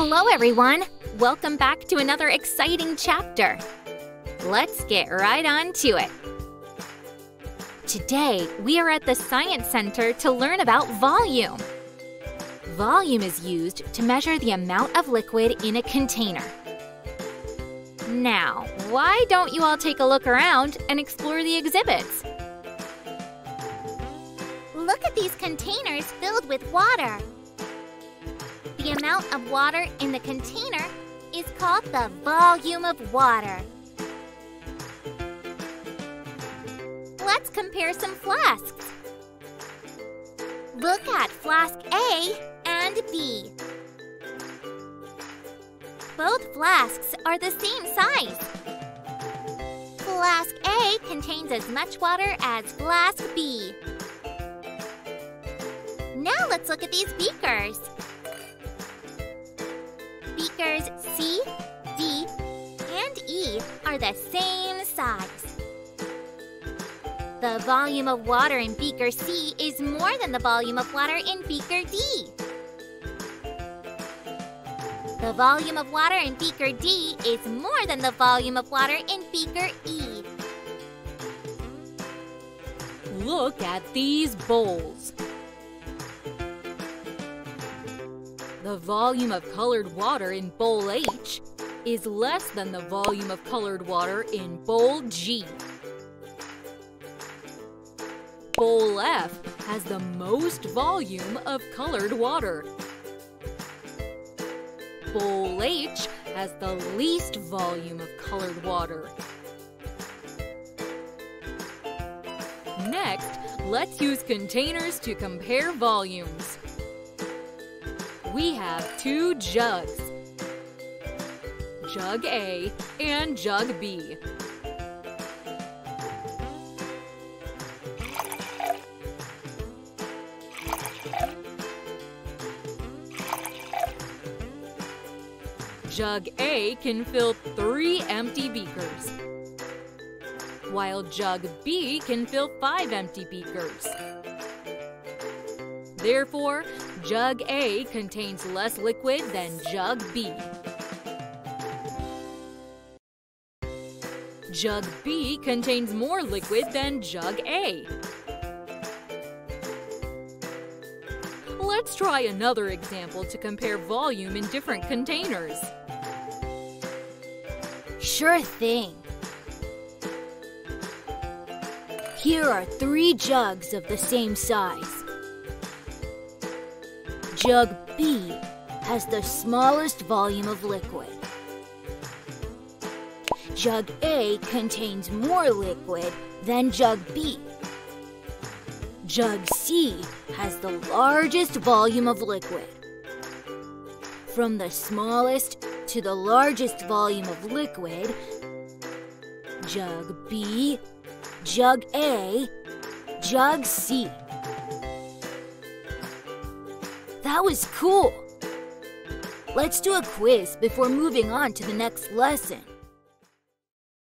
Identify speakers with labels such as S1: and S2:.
S1: Hello, everyone! Welcome back to another exciting chapter. Let's get right on to it. Today, we are at the Science Center to learn about volume. Volume is used to measure the amount of liquid in a container. Now, why don't you all take a look around and explore the exhibits?
S2: Look at these containers filled with water. The amount of water in the container is called the volume of water. Let's compare some flasks. Look at flask A and B. Both flasks are the same size. Flask A contains as much water as flask B. Now let's look at these beakers. Beakers C, D, and E are the same size. The volume of water in beaker C is more than the volume of water in beaker D. The volume of water in beaker D is more than the volume of water in beaker E.
S1: Look at these bowls. The volume of colored water in bowl H is less than the volume of colored water in bowl G. Bowl F has the most volume of colored water. Bowl H has the least volume of colored water. Next, let's use containers to compare volumes. We have two jugs, jug A and jug B. Jug A can fill three empty beakers, while Jug B can fill five empty beakers. Therefore, Jug A contains less liquid than Jug B. Jug B contains more liquid than Jug A. Let's try another example to compare volume in different containers.
S3: Sure thing. Here are three jugs of the same size. Jug B has the smallest volume of liquid. Jug A contains more liquid than Jug B. Jug C has the largest volume of liquid. From the smallest to the largest volume of liquid, Jug B, Jug A, Jug C. That was cool! Let's do a quiz before moving on to the next lesson.